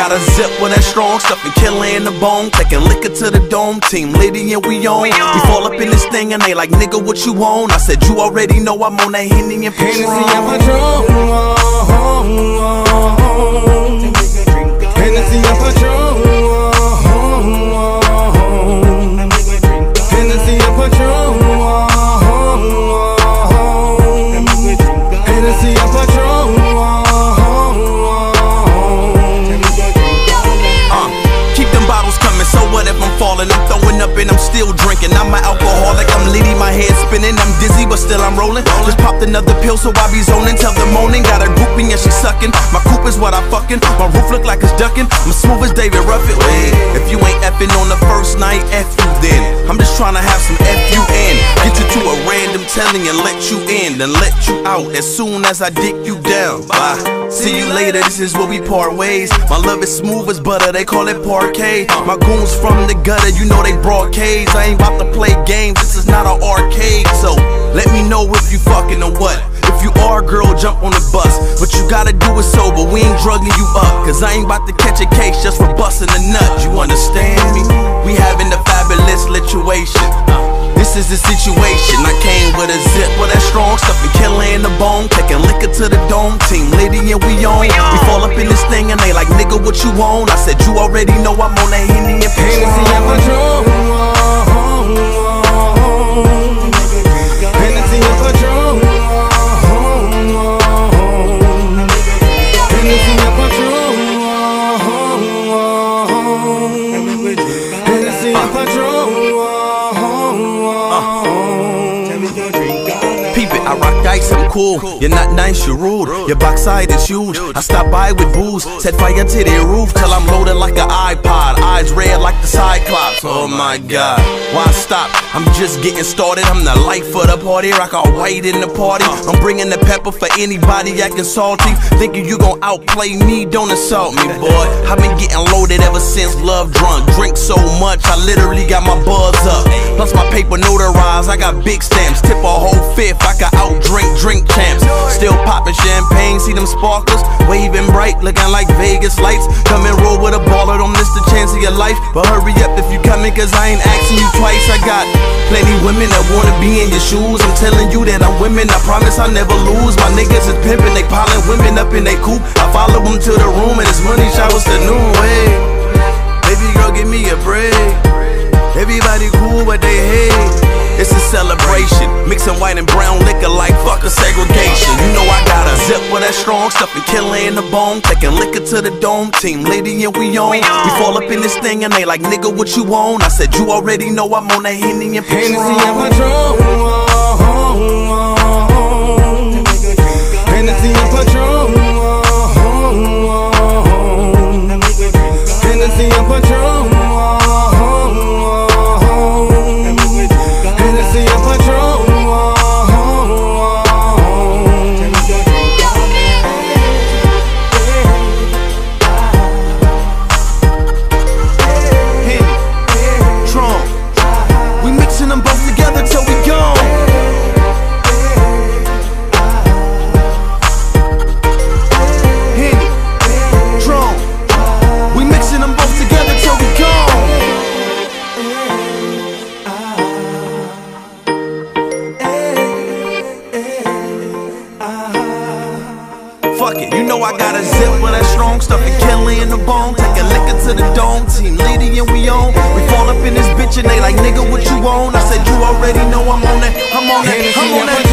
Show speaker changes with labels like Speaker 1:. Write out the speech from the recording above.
Speaker 1: got a zip with that strong stuff and killer in the bone. Taking liquor to the dome team, lady and we on. We fall up in this thing and they like, nigga, what you on? I said, you already know I'm on that Henny and Patron.
Speaker 2: Hennessy and Patron. Hennessy and Patron. Hennessy
Speaker 1: I'm throwing up and I'm still drinking. I'm an alcoholic, I'm leading my head spinning. I'm dizzy, but still I'm rolling. Just popped another pill, so I be zoning till the morning. Got a groupie and she sucking. My coupe is what I fucking. My roof look like it's ducking. I'm smooth as David Ruffin. If you ain't effing on the first night, F you then. I'm just trying to have some F-U-N. Get you to a random telling and let you in, then let you out as soon as I dick you down. Bye. See you later, this is where we part ways. My love is smooth as butter, they call it Parkay. My goons from the gutter, you know they cage. I ain't about to play games, this is not an arcade. So let me know if you fucking or what. If you are, girl, jump on the bus. But you gotta do it sober, we ain't drugging you up. Cause I ain't about to catch a case just for busting a nut. You understand me? We having a fabulous situation. This is the situation. I came with a zip with that strong stuff and killer in the bone. Taking liquor to the dome team, lady and we on. We fall up in this thing and they like, nigga, what you on? I said, you already know I'm on that Henny and
Speaker 2: Hennessy and
Speaker 1: Patron.
Speaker 2: Patron.
Speaker 1: Cool. You're not nice, you're rude. Your backside is huge. I stop by with booze, set fire to their roof till I'm loaded like an iPod. Eyes red like the Cyclops. Oh my god, why stop? I'm just getting started. I'm the life of the party. Rock all white in the party. I'm bringing the pepper for anybody acting salty. Thinking you gon' outplay me, don't assault me, boy. I've been getting since love drunk. Drink so much, I literally got my buzz up. Plus my paper notarized, I got big stamps. Tip a whole fifth, I can out drink drink champs. Still popping champagne, see them sparklers, waving bright, looking like Vegas lights. Come and roll with a baller, don't miss the chance of your life. But hurry up if you coming, cause I ain't asking you twice. I got plenty women that wanna be in your shoes. I'm telling you that I'm women, I promise I'll never lose. My niggas is pimping, they piling women up in they coop. I follow them to the room and it's money showers the new way. Baby girl, give me a break. Everybody cool, but they hate. It's a celebration, mixing white and brown liquor like fuck a segregation. You know I got a zip with that strong stuff and killer in the bone. Taking liquor to the dome team, lady and we on. We fall up in this thing and they like, nigga, what you on? I said, you already know I'm on that Henny and
Speaker 2: Hennessy and
Speaker 1: Patron.
Speaker 2: Patron.
Speaker 1: Fuck it, you know I got a zip with that strong stuff and Kelly in the bone. Take a liquor to the dome team, lady and we on. We fall up in this bitch and they like, nigga, what you on? I said, you already know I'm on that, I'm on that, I'm on that.